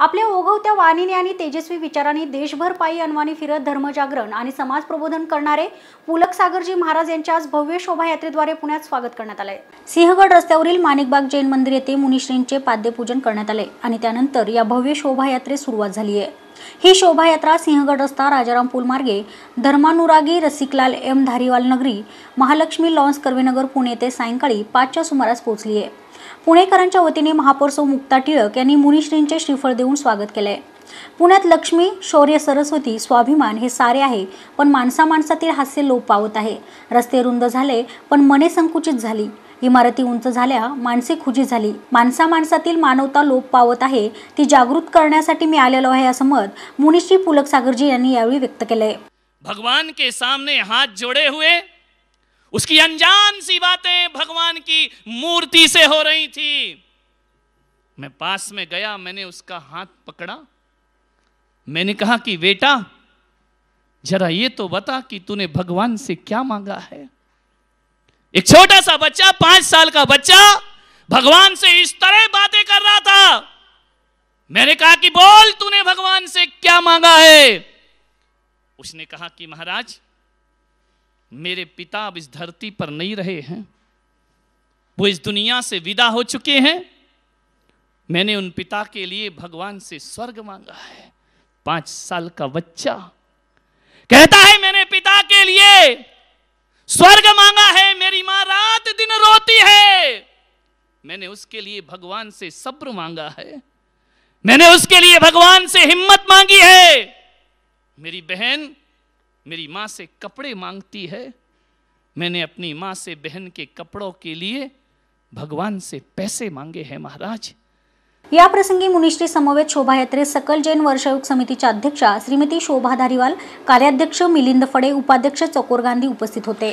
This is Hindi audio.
आपल्या ओघवत्या वाणीने आणि तेजस्वी विचारांनी देशभर पायी अनवाणी फिरत धर्मजागरण आणि समाज प्रबोधन करणारे पुलक सागरजी महाराज यांच्या आज भव्य शोभायात्रेद्वारे पुण्यात स्वागत करण्यात आले सिंहगड रस्त्यावरील माणिकबाग जैन मंदिर येथे मुनिश्रींचे पाद्यपूजन करण्यात आले आणि त्यानंतर या भव्य शोभायात्रेस सुरुवात झाली आहे ही शोभायात्रा सिंहगड रस्ता राजाराम पूल मार्गे धर्मानुरागी रसिकलाल एम धारीवाल नगरी महालक्ष्मी लॉन्स कर्वेनगर पुणे येथे सायंकाळी पाचच्या सुमारास पोहोचली आहे पुणेकरांच्या वतीने महापौर सौ मुक्ता टिळक यांनी मुनिश्रींचे श्रीफळ देऊन स्वागत केले पुण्यात लक्ष्मी शौर्य सरस्वती स्वाभिमान हे सारे आहे पण माणसा माणसातील हास्य लोप पावत आहे. रस्ते रुंद झाले पण मने संकुचित झाली. इमारती उंच झाल्या माणसे खुजी झाली. माणसा माणसातील मानवता लोप पावत आहे ती जागृत करण्यासाठी मी आलेलो आहे असं मत मुनिश्री पुलक सागरजी यांनी यावेळी व्यक्त केलंय. भगवान के सामने हात जोड़े हुए उसकी अनजान सी बातें भगवान की मूर्ति से हो रही थी। मैं पास में गया, मैंने उसका हाथ पकड़ा। मैंने कहा कि, बेटा, जरा ये तो बता कि तूने भगवान से क्या मांगा है? एक छोटा सा बच्चा, पाँच साल का बच्चा, भगवान से इस तरह बातें कर रहा था। मैंने कहा कि, बोल, तूने भगवान से क्या मांगा है? उसने कहा कि, महाराज मेरे पिता अब इस धरती पर नहीं रहे हैं। वो इस दुनिया से विदा हो चुके हैं। मैंने उन पिता के लिए भगवान से स्वर्ग मांगा है। पाँच साल का बच्चा। कहता है, मैंने पिता के लिए स्वर्ग मांगा है। मेरी माँ रात दिन रोती है। मैंने उसके लिए भगवान से सब्र मांगा है। मैंने उसके लिए भगवान से हिम्मत मांगी है। मेरी बहन मेरी माँ से कपड़े मांगती है। मैंने अपनी माँ से बहन के कपड़ों के लिए भगवान से पैसे मांगे हैं महाराज। या प्रसंगी मुनिश्री समवेत शोभायात्रेत सकल जैन वर्षायुग समितीच्या अध्यक्षा श्रीमती शोभा धारीवाल, कार्याध्यक्ष मिलिंद फडे, उपाध्यक्ष चकोर गांधी उपस्थित होते।